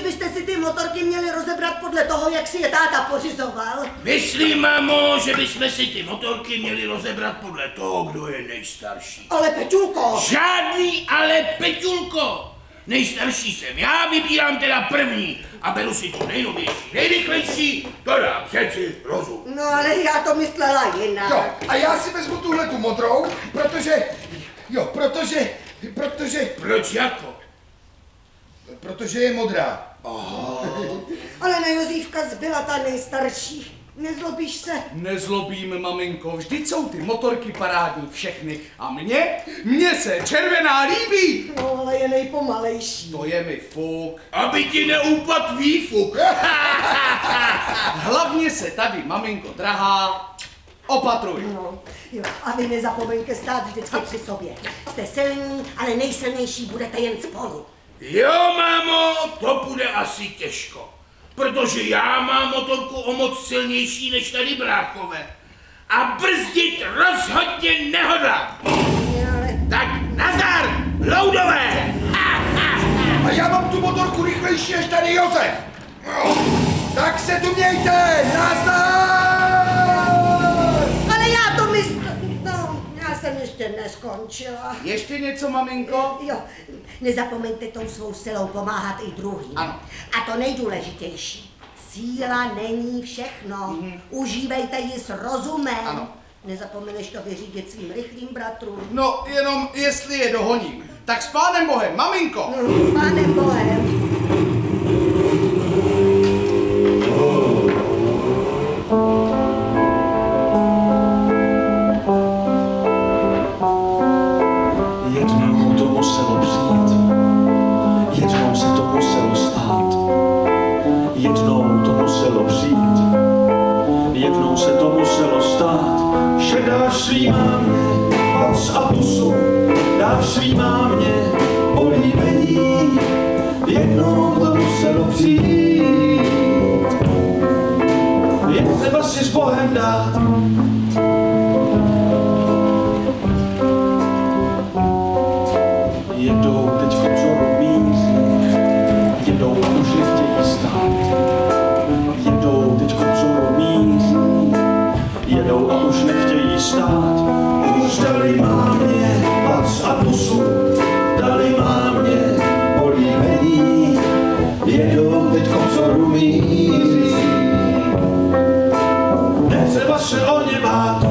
byste si ty motorky měli rozebrat podle toho, jak si je táta pořizoval. Myslím, mamo, že bychom si ty motorky měli rozebrat podle toho, kdo je nejstarší. Ale Peťulko! Žádný ale Peťulko! Nejstarší jsem já, vybírám teda první a beru si tu nejnovější, nejrychlejší, to dá přeci rozum. No ale já to myslela jinak. Jo, a já si vezmu tuhle tu modrou, protože, jo, protože, protože, Proč jako? Protože je modrá. Ale na Jozívka zbyla ta nejstarší. Nezlobíš se? Nezlobím, maminko, vždyť jsou ty motorky parádní všechny. A mně, mně se červená líbí. No, ale je nejpomalejší. To je mi fuk. Aby ti neupad výfuk. Hlavně se tady, maminko drahá, opatruj. No, jo. A vy nezapomeňte stát vždycky při sobě. Jste silní, ale nejsilnější budete jen spolu. Jo, mámo, to bude asi těžko. Protože já mám motorku o moc silnější než tady bráchové. A brzdit rozhodně nehodlám. Ale Tak nazdar, loudové! A já mám tu motorku rychlejší než tady Josef. Tak se tu mějte, nazdar! Ještě neskončila. Ještě něco, maminko? Jo, nezapomeňte tou svou silou pomáhat i druhým. Ano. A to nejdůležitější. Síla není všechno. Užívejte ji s rozumem. Ano. Nezapomeneš to vyřídit svým rychlým bratrům. No, jenom jestli je dohoním. Tak s pánem Bohem, maminko. No, Pánem Bohem. Svý mámě políbení. Jednou to muselo přijít, je třeba si s Bohem dát. Jedou teď míří, jedou a už nechtějí stát. Jedou teď míří, jedou a už nechtějí stát. Už dali mámě jedou teďkom jsou rumíři. Netřeba se o ně bát,